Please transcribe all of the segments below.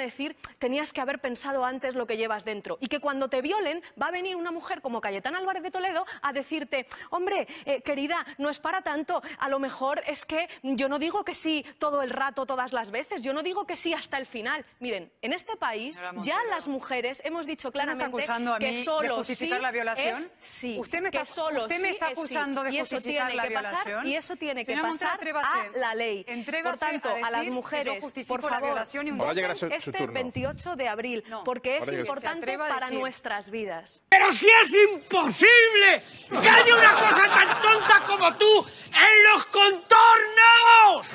decir tenías que haber pensado antes lo que llevas dentro y que cuando te violen va a venir una mujer como Cayetana Álvarez de Toledo a decirte, hombre, eh, querida, no es para tanto, a lo mejor es que yo no digo que sí todo el rato, todas las veces, yo no digo que sí hasta el final. Miren, en este país ya Montero. las mujeres hemos dicho ¿Usted me está claramente acusando a mí que de solo justificar sí la violación? es sí, ¿Usted me que está- solo usted me sí está es sí. acusando de y eso justificar tiene la que pasar violación? y eso tiene que Señora Montero, pasar atrévase. a la ley. Por tanto, a a, las mujeres, por la favor, violación y un- su- este turno. 28 de abril, No. porque es importante para nuestras vidas. Pero si es imposible que haya una cosa tan tonta como tú en los contornos.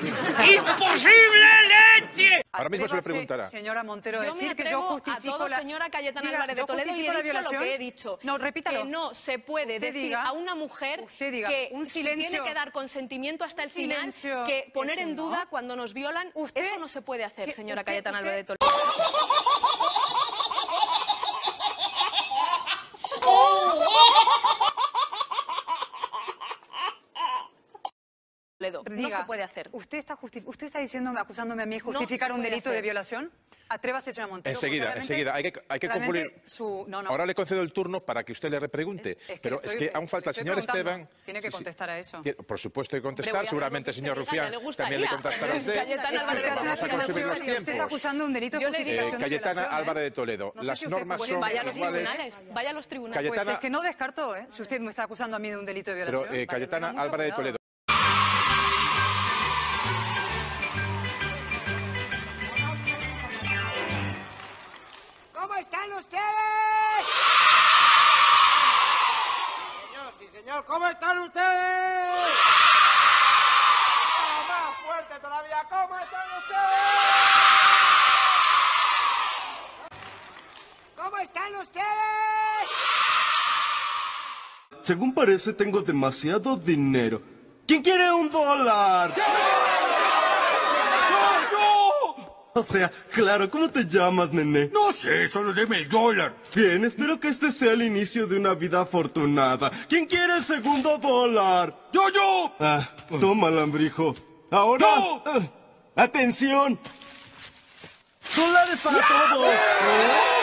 ¡Imposible leche! Ahora mismo se le preguntará. Señora Montero, Yo me decir que yo justifico a todo, la... señora Cayetana Diga, Álvarez de ¿yo Toledo, y he la dicho lo violación? que he dicho. No, repítalo. Que no se puede Usted decir diga- a una mujer diga, que un si silencio- tiene que dar consentimiento hasta el final, silencio que poner en no. duda cuando nos violan, Usted- eso no se puede hacer, señora usted- Cayetana usted- Álvarez de Toledo. Toledo. No Diga, se puede hacer. ¿Usted está, usted está diciéndome, acusándome a mí de justificar se un delito hacer. de violación? Atrévase, señora Montero. Enseguida, enseguida. Hay que, hay que concluir. Su... No, no. Ahora le concedo el turno para que usted le repregunte. Es- es que pero le es estoy- que aún falta el estoy señor. Esteban. Tiene que contestar a eso. Por supuesto, hay que contestar. Seguramente señor Rufián le también le contestará a usted. Usted está acusando un delito de Eh, justificación de Cayetana ¿eh? Álvarez de Toledo. No Las normas son Vaya a los tribunales, vaya a los tribunales. Cayetana- Pues es que no descarto, ¿eh? Si usted me está acusando a mí de un delito de Pero violación. eh, vaya, Cayetana mucho Álvarez de. Toledo. Sí, ¿cómo están ustedes? Más fuerte todavía, ¿cómo están ustedes? ¿Cómo están ustedes? Según parece, tengo demasiado dinero. ¿Quién quiere un dólar? ¡Yo! O sea, claro, ¿cómo te llamas, nene? No sé, solo deme el dólar. Bien, espero que este sea el inicio de una vida afortunada. ¿Quién quiere el segundo dólar? ¡Yo, yo! Ah, toma, lambrijo. Ahora. ¡No! ah, ¡Atención! ¡Dólares para todos!